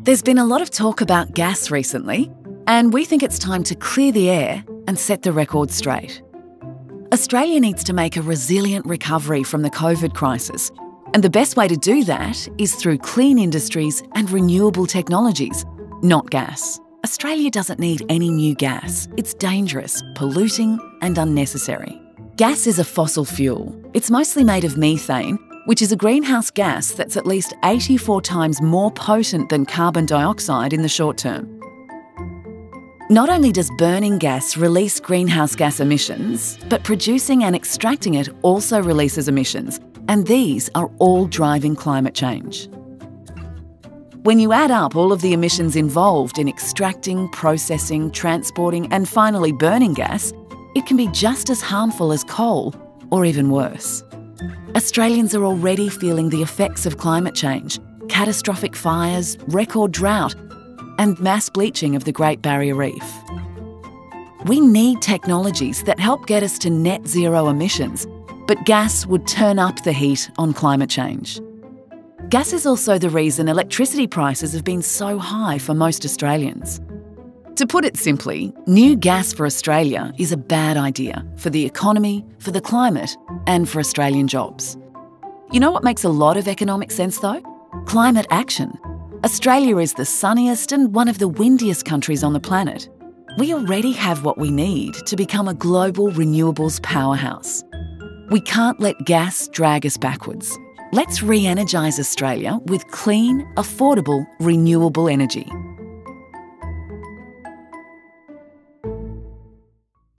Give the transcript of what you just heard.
There's been a lot of talk about gas recently, and we think it's time to clear the air and set the record straight. Australia needs to make a resilient recovery from the COVID crisis, and the best way to do that is through clean industries and renewable technologies, not gas. Australia doesn't need any new gas. It's dangerous, polluting, and unnecessary. Gas is a fossil fuel. It's mostly made of methane, which is a greenhouse gas that's at least 84 times more potent than carbon dioxide in the short term. Not only does burning gas release greenhouse gas emissions, but producing and extracting it also releases emissions, and these are all driving climate change. When you add up all of the emissions involved in extracting, processing, transporting, and finally burning gas, it can be just as harmful as coal, or even worse. Australians are already feeling the effects of climate change catastrophic fires, record drought, and mass bleaching of the Great Barrier Reef. We need technologies that help get us to net zero emissions, but gas would turn up the heat on climate change. Gas is also the reason electricity prices have been so high for most Australians. To put it simply, new gas for Australia is a bad idea for the economy, for the climate, and for Australian jobs. You know what makes a lot of economic sense though? Climate action. Australia is the sunniest and one of the windiest countries on the planet. We already have what we need to become a global renewables powerhouse. We can't let gas drag us backwards. Let's re energise Australia with clean, affordable, renewable energy.